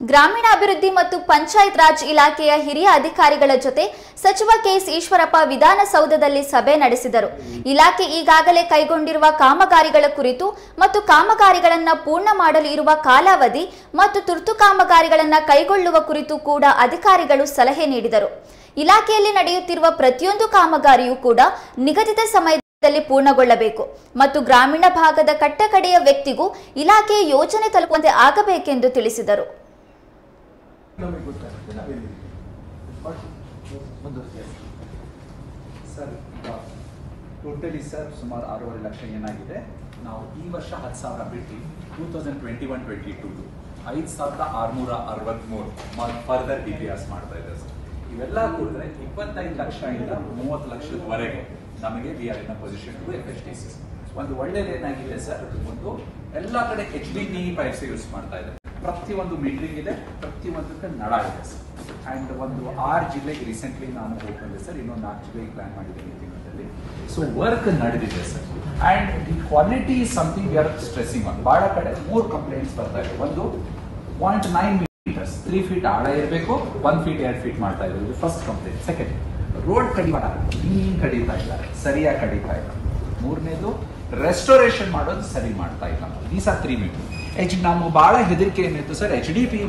ಗ್ರಾಮೀಣಾಭಿವೃದ್ಧಿ ಮತ್ತು ಪಂಚಾಯತ್ ರಾಜ್ ಇಲಾಖೆಯ ಹಿರಿಯ ಅಧಿಕಾರಿಗಳ ಜೊತೆ ಸಚಿವ ಕೆಎಸ್ ಈಶ್ವರಪ್ಪ ವಿಧಾನಸೌಧದಲ್ಲಿ ಸಭೆ ನಡೆಸಿದರು. ಇಲಾಖೆ ಈಗಾಗಲೇ ಕೈಗೊಂಡಿರುವ ಕಾಮಗಾರಿಗಳ ಕುರಿತು ಮತ್ತು ಕಾಮಗಾರಿಗಳನ್ನು ಪೂರ್ಣ ಮಾಡಲು ಇರುವ ಕಾಲಾವಧಿ ಮತ್ತು ತುರ್ತು ಕಾಮಗಾರಿಗಳನ್ನು ಕೈಗೊಳ್ಳುವ ಕುರಿತು ಕೂಡ ಅಧಿಕಾರಿಗಳು ಸಲಹೆ ನೀಡಿದರು. ಇಲಾಖೆಯಲ್ಲಿ ನಡೆಯುತ್ತಿರುವ ಪ್ರತಿಯೊಂದು ಕಾಮಗಾರಿಯೂ ಕೂಡ ನಿಗದಿತ ಸಮಯದಲ್ಲಿ ಪೂರ್ಣಗೊಳ್ಳಬೇಕು ಮತ್ತು ಗ್ರಾಮೀಣ ಭಾಗದ ಕಟ್ಟಕಡೆಯ ವ್ಯಕ್ತಿಗೂ ಇಲಾಖೆಯ ಯೋಜನೆ ತಲುಪುವಂತೆ ಆಗಬೇಕೆಂದು ತಿಳಿಸಿದರು. ನಮಗೆ ಗೊತ್ತಾಗುತ್ತೆ ನಾವೇನು ಸರ್ ಟೋಟಲಿ ಸರ್ ಸುಮಾರು ಆರೂವರೆ ಲಕ್ಷ ಏನಾಗಿದೆ? ನಾವು ಈ ವರ್ಷ ಹತ್ತು ಸಾವಿರ ಬಿಟ್ಟು two thousand twenty one twenty two ಐದು ಸಾವಿರದ ಆರುನೂರ ಅರವತ್ತ್ಮೂರು ಫರ್ದರ್ ಡಿ ಪಿ ಎಸ್ ಮಾಡ್ತಾ ಇದೆ ಸರ್. ಇವೆಲ್ಲ ಕೂಡಿದ್ರೆ ಇಪ್ಪತ್ತೈದು ಲಕ್ಷದಿಂದ ಮೂವತ್ತು ಲಕ್ಷದವರೆಗೆ ನಮಗೆ we are in position to F S T C ಒಂದು ಒಳ್ಳೇದು ಏನಾಗಿದೆ ಸರ್? ಒಂದು ಎಲ್ಲ ಕಡೆ ಎಚ್ ಡಿ ಪೈಪ್ಸ್ ಯೂಸ್ ಮಾಡ್ತಾ ಇದೆ ಪ್ರತಿಯೊಂದು ಮೀಟ್ರಿಂಗ್ ಇದೆ, ಪ್ರತಿಯೊಂದಕ್ಕೆ ನಳ ಇದೆ ಸರ್. ಆ್ಯಂಡ್ ಒಂದು ಆರು ಜಿಲ್ಲೆಗೆ ರೀಸೆಂಟ್ಲಿ ನಾನು ಹೋಗ್ಬಂದೆ ಸರ್. ಇನ್ನೊಂದು ನಾಲ್ಕು ಜಿಲ್ಲೆಗೆ ಪ್ಲಾನ್ ಮಾಡಿದ್ದೀನಿ ತಿಂಗಳಲ್ಲಿ ಸೊ ವರ್ಕ್ ನಡೆದಿದೆ sir. And the quality is something we are stressing on ಭಾಳ ಕಡೆ ಮೂರು ಕಂಪ್ಲೇಂಟ್ಸ್ ಬರ್ತಾ ಇದೆ. ಒಂದು point nine metres three feet ಆಳ ಇರಬೇಕು ಒನ್ ಫೀಟ್ ಎರಡು ಫೀಟ್ ಮಾಡ್ತಾ ಇದ್ದಾರೆ ಇದು ಫಸ್ಟ್ ಕಂಪ್ಲೇಂಟ್ ಸೆಕೆಂಡ್ ರೋಡ್ ಕಡಿಮೆ ಕ್ಲೀನ್ ಕಡಿತಾ ಇದ್ದಾರೆ ಸರಿಯಾಗಿ ಕಡಿತಾ ಇಲ್ಲ. ಮೂರನೇದು ರೆಸ್ಟೋರೇಷನ್ ಮಾಡೋದು ಸರಿ ಮಾಡ್ತಾ ಇಲ್ಲ. These are three metre H ನಮ್ಮ ಭಾಳ ಹೆದರಿಕೆ ಏನಿತ್ತು ಸರ್. H D P